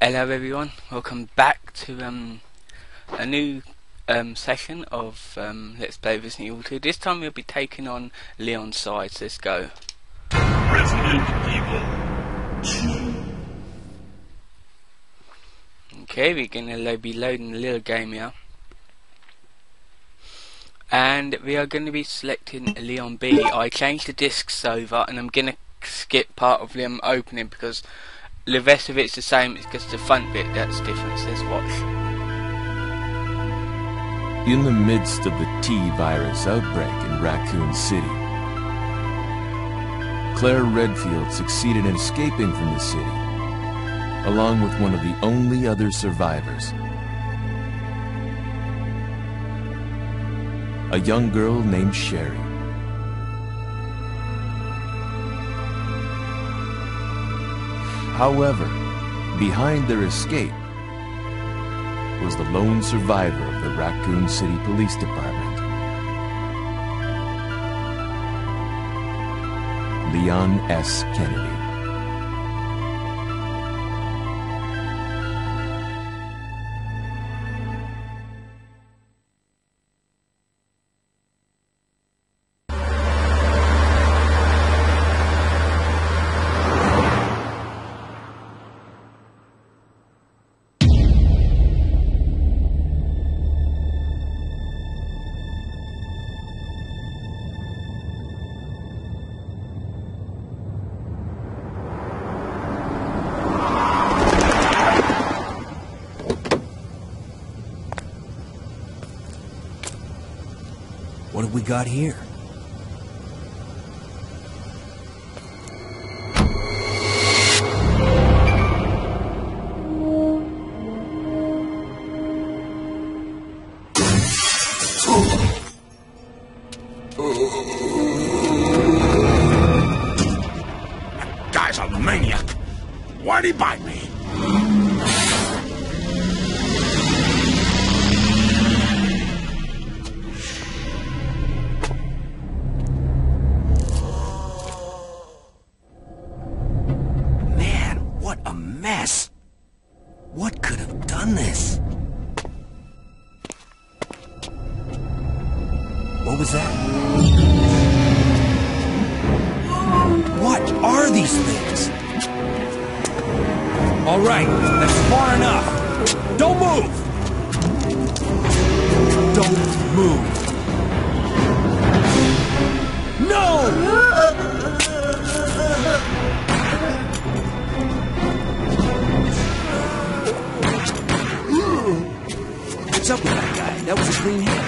Hello everyone, welcome back to um, a new um, session of um, Let's Play Resident Evil 2. This time we'll be taking on Leon's sides. Let's go. Resident Evil 2. Okay, we're going to be loading the little game here. And we are going to be selecting Leon B. I changed the discs over and I'm going to skip part of them opening because the rest of it's the same, it's just the front bit that's different. Let's watch. In the midst of the T-virus outbreak in Raccoon City, Claire Redfield succeeded in escaping from the city, along with one of the only other survivors. A young girl named Sherry. However, behind their escape was the lone survivor of the Raccoon City Police Department. Leon S. Kennedy. Got here? Guy's a maniac. Why'd he bite me? What are these things? All right, that's far enough. Don't move! Don't move! No! What's up with that guy? That was a clean hit.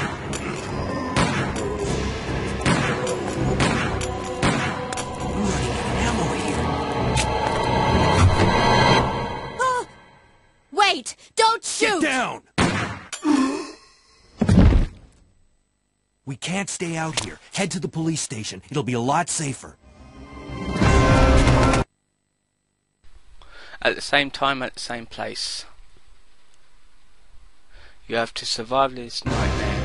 We can't stay out here. Head to the police station. It'll be a lot safer. At the same time, at the same place. You have to survive this nightmare.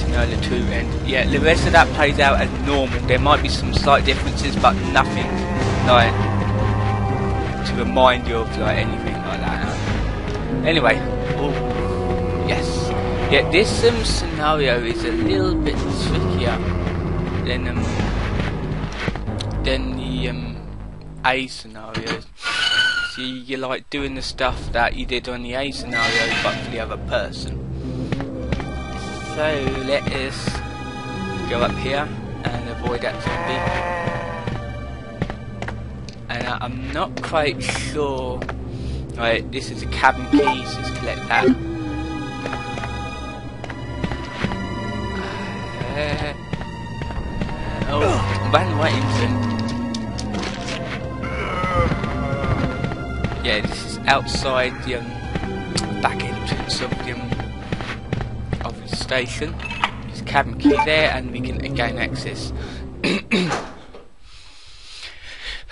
To know the two end. Yeah, the rest of that plays out as normal. There might be some slight differences, but nothing like to remind you of like anything like that. Anyway, oh yes, yeah. This um, scenario is a little bit trickier than um than the um A scenario. So you're like doing the stuff that you did on the A scenario, but for the other person. So let us go up here and avoid that zombie. And I- I'm not quite sure. Right, this is a cabin key, so let's collect that. Oh, right into him. Yeah, this is outside the um, back entrance of the um, of the station. There's cabin key there, and we can gain access.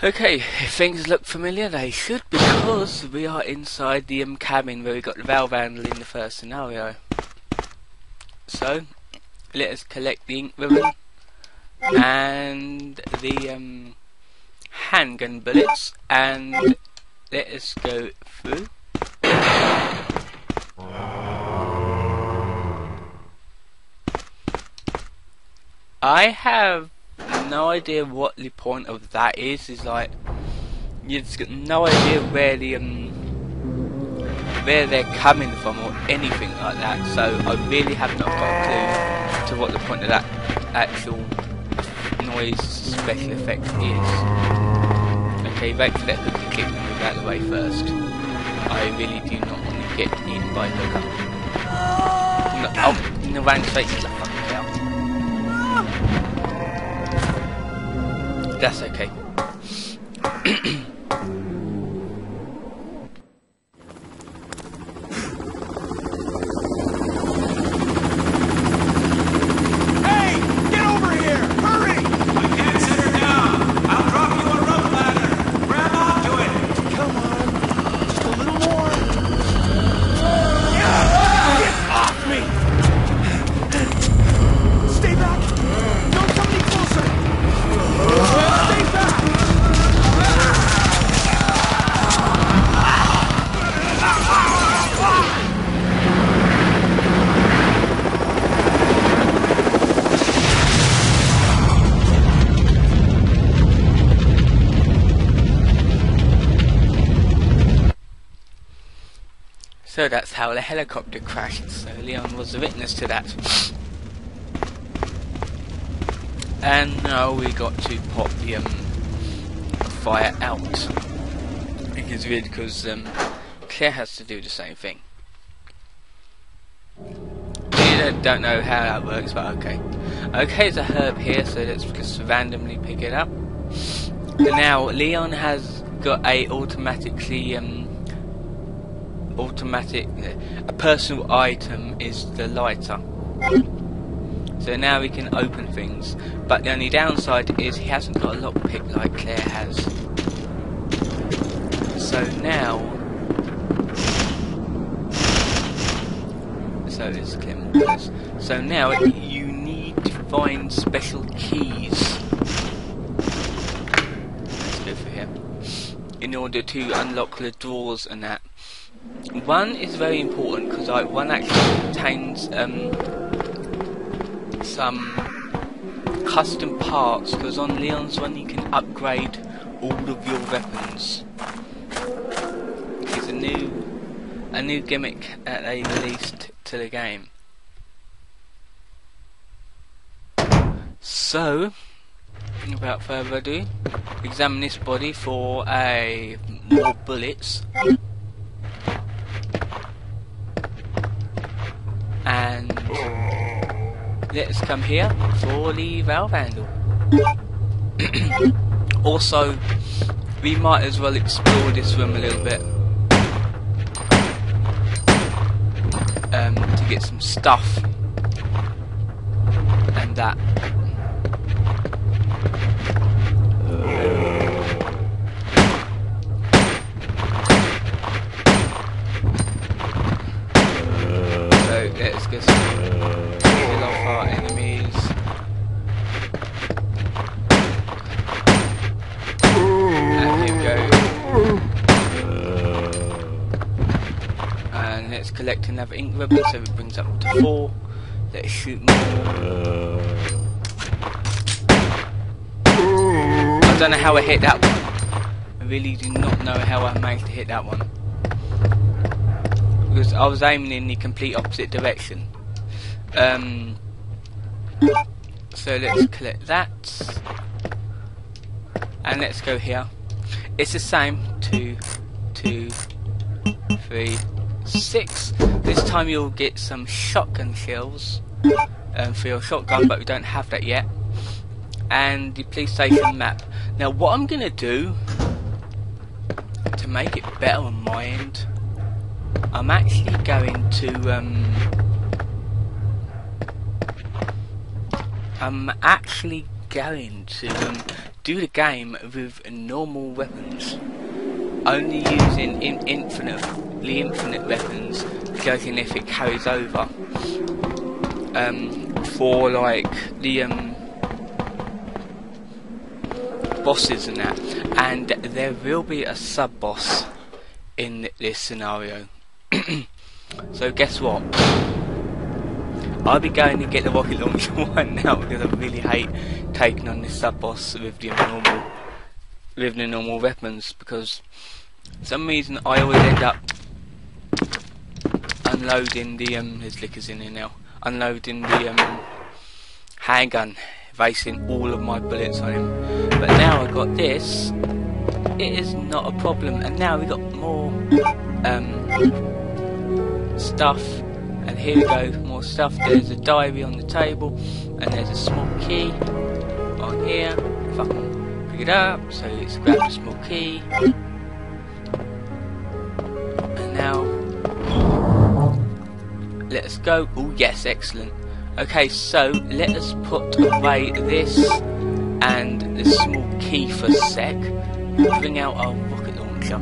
okay, if things look familiar, they should because we are inside the um, cabin where we got the valve handle in the first scenario. So, let us collect the ink ribbon and the um, handgun bullets and let us go through. I have no idea what the point of that is. Is like you've got no idea where the um where they're coming from or anything like that. So I really have not got a clue to what the point of that actual noise special effect is. Okay, wait for that hooker kick and move out of the way first. I really do not want to get eaten by hooker. No, oh, in the wrong like fucking hell. That's okay. So that's how the helicopter crashed. So Leon was a witness to that. And now we got to pop the um, fire out. Because weird because um, Claire has to do the same thing. We don't- know how that works, but okay. Okay, there's a herb here, so let's just randomly pick it up. Now Leon has got a automatically um, automatic uh, a personal item is the lighter. So now we can open things but the only downside is he hasn't got a lockpick like Claire has. So now so it's Claire so now you need to find special keys. Let's go for here. In order to unlock the doors and that one is very important because like one actually contains um, some custom parts because on Leon's one you can upgrade all of your weapons. It's a new a new gimmick that they released to the game. So without further ado, examine this body for a more bullets. Let's come here for the valve handle. also, we might as well explore this room a little bit um, to get some stuff and that. Let's shoot more. I don't know how I hit that one. I really do not know how I managed to hit that one because I was aiming in the complete opposite direction. Um, so let's collect that, and let's go here. It's the same. Two, two, three, six. This time you'll get some shotgun shells um, for your shotgun, but we don't have that yet. And the police station map. Now, what I'm gonna do to make it better on my end. I'm actually going to um I'm actually going to um, do the game with normal weapons. Only using in infinitely infinite weapons, judging if it carries over. Um, for like the um bosses and that. And there will be a sub boss in this scenario. so guess what? I'll be going to get the rocket launcher right now because I really hate taking on this sub boss with the normal with the normal weapons because some reason I always end up unloading the um there's lickers in here now. Unloading the um handgun, wasting all of my bullets on him. But now I've got this, it is not a problem. And now we got more um stuff. And here we go more stuff. There's a diary on the table and there's a small key on here. If I can pick it up so let's grab the small key let us go oh yes excellent okay so let us put away this and the small key for a sec bring out our rocket launcher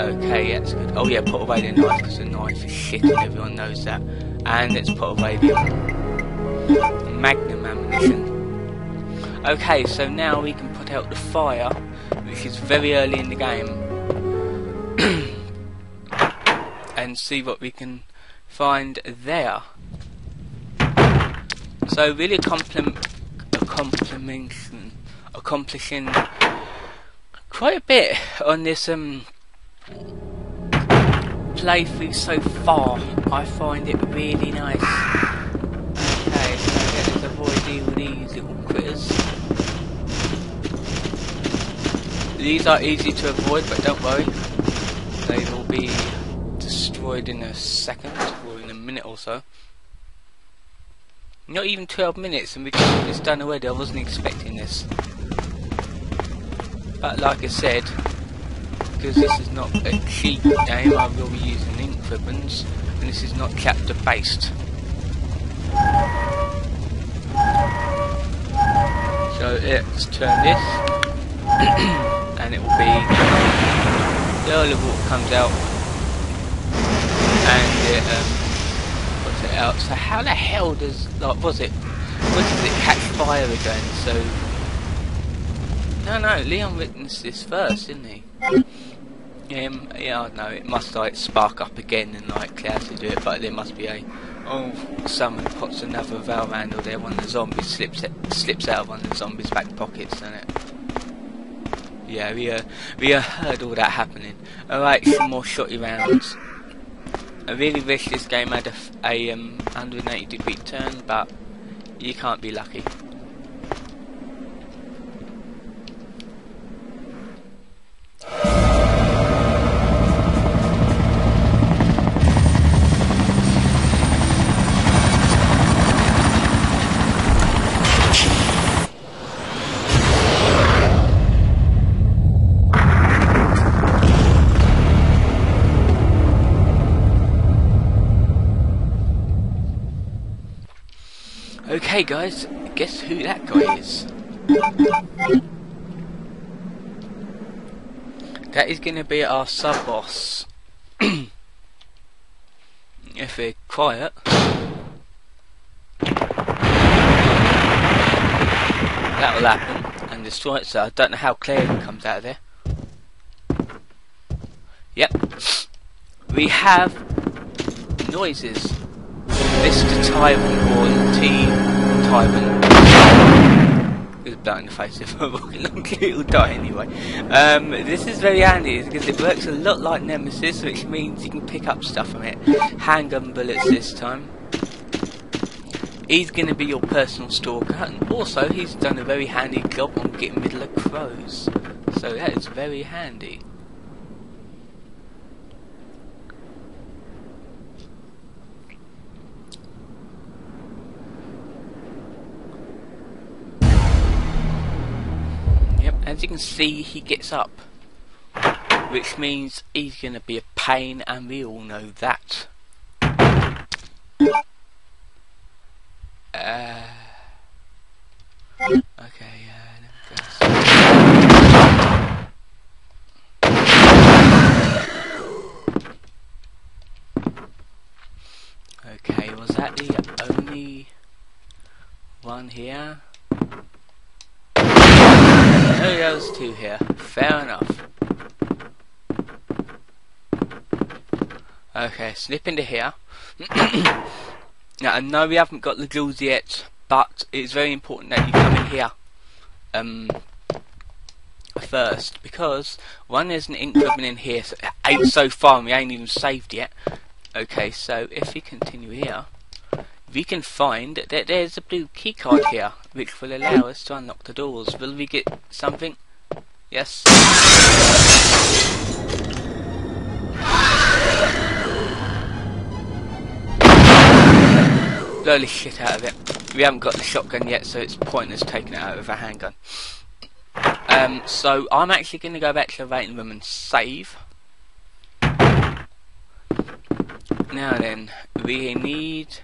Okay, that's good. Oh yeah, put away the knife because the knife is shit and everyone knows that. And let's put away the magnum ammunition. Okay, so now we can put out the fire, which is very early in the game, and see what we can find there. So really accomplishing, accomplishing, accomplishing quite a bit on this um playthrough so far. I find it really nice. Okay, so let's avoid all these little critters. These are easy to avoid, but don't worry. They will be destroyed in a second, or in a minute or so. Not even 12 minutes and we got this done already, I wasn't expecting this. But like I said, because this is not a cheap game, I will be using ink ribbons, and this is not chapter based. So let's turn this, and it will be the early water comes out, and it um, out. So how the hell does like was it? When does it catch fire again? So no, no, Leon witnessed this first, didn't he? Um, yeah, no, it must like spark up again and like clouds to do it, but there must be a oh someone puts another valve handle there. One of the zombies slips it, slips out of one of the zombies' back pockets, and it. Yeah, we uh, we uh, heard all that happening. All right, some more shotty rounds. I really wish this game had a, a um, 180 degree turn, but you can't be lucky. Okay guys, guess who that guy is? That is going to be our sub-boss. if we're quiet. That will happen and destroy it, so I don't know how clear it comes out of there. Yep. We have noises. Mr. Tywin or T. Tywin. It was in the face if I walk along it'll die anyway. Um, this is very handy because it works a lot like Nemesis, which means you can pick up stuff from it. Handgun bullets this time. He's going to be your personal stalker, and also he's done a very handy job on getting rid of crows. So that is very handy. As you can see he gets up which means he's going to be a pain and we all know that. Uh, okay okay was that the only one here Oh, there's two here. Fair enough. Okay, slip into here. now I know we haven't got the jewels yet, but it's very important that you come in here um, first because one there's an ink coming in here, so so far, and we ain't even saved yet. Okay, so if we continue here, we can find that there's a blue key card here, which will allow us to unlock the doors. Will we get something? Yes. Blow the shit out of it. We haven't got the shotgun yet, so it's pointless taking it out with a handgun. Um, so I'm actually going to go back to the waiting room and save. Now then, we need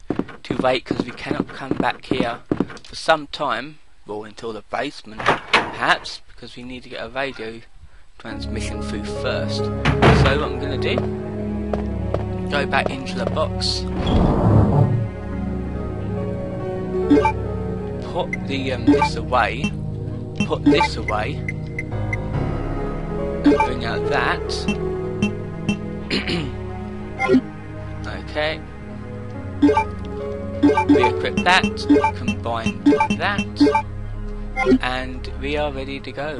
to wait because we cannot come back here for some time, well until the basement perhaps, because we need to get a radio transmission through first. So what I'm going to do, go back into the box, put the um, this away, put this away, and bring out that. Okay. We equip that, combine that, and we are ready to go.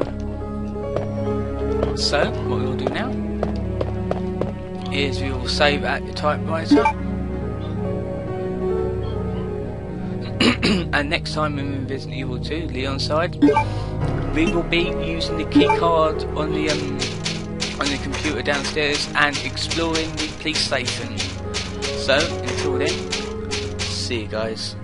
So, what we will do now is we will save at the typewriter. and next time when we Evil 2, Leon's side, we will be using the key card on the um, on the computer downstairs and exploring the police station. So, until then, see you guys.